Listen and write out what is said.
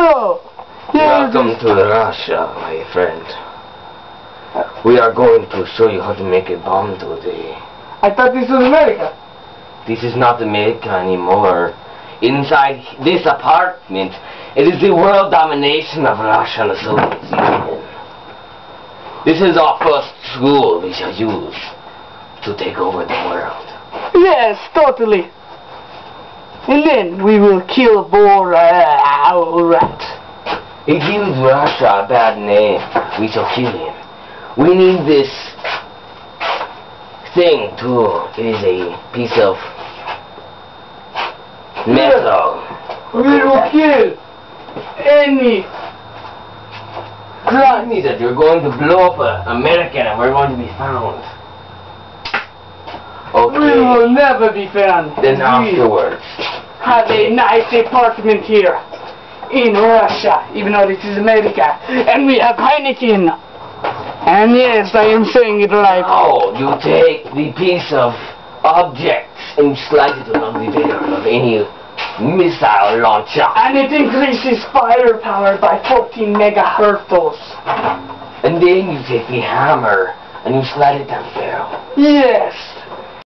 Welcome to Russia, my friend. We are going to show you how to make a bomb today. I thought this was America. This is not America anymore. Inside this apartment, it is the world domination of Russia and the Soviet Union. This is our first tool we shall use to take over the world. Yes, totally. And then we will kill Borat. Uh, he gives Russia a bad name. We shall kill him. We need this thing too. It is a piece of metal. We will kill any That means that you're going to blow up uh, a American and we're going to be found. Will never be found. Then afterwards. have a nice apartment here in Russia, even though this is America. And we have Heineken. And yes, I am saying it right. Oh, you take the piece of objects and slide it along the barrel of any missile launcher. And it increases firepower by 14 megahertz. And then you take the hammer and you slide it down the barrel. Yes.